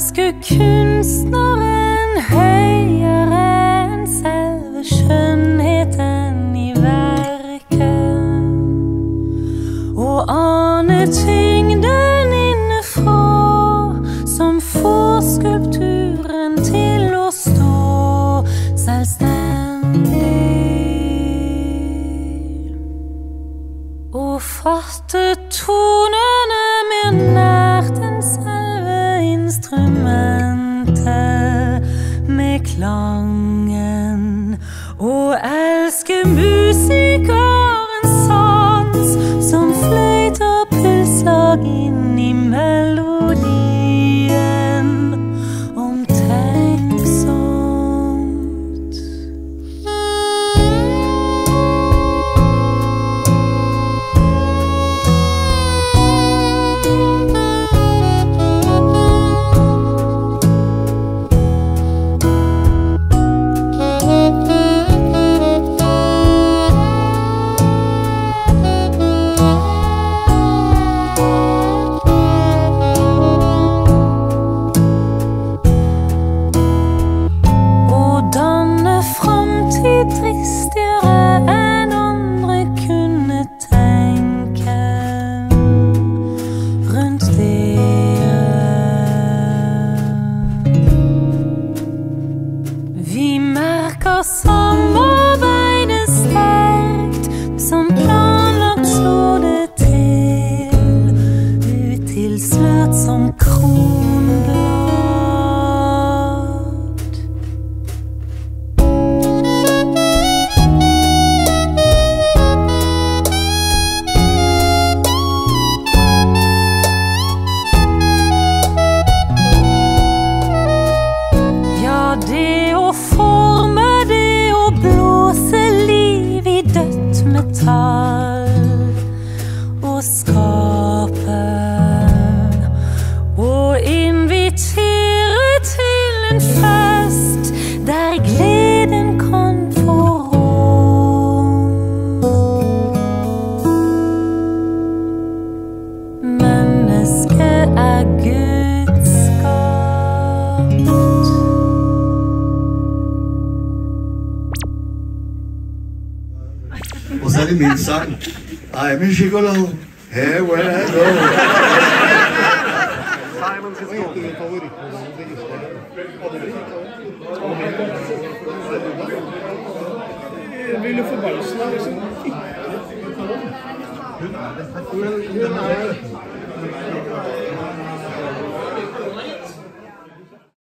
og kunstneren høyere enn selve skjønnheten i verket. Og ane tyngden innefra som får skulpturen til å stå selvstendig. Og fatte tonene klangen. Og elske musikerens son croc. O sea, minsan, I'm in Gigolo. Hey, where I go. Simon's is gone. Vill du?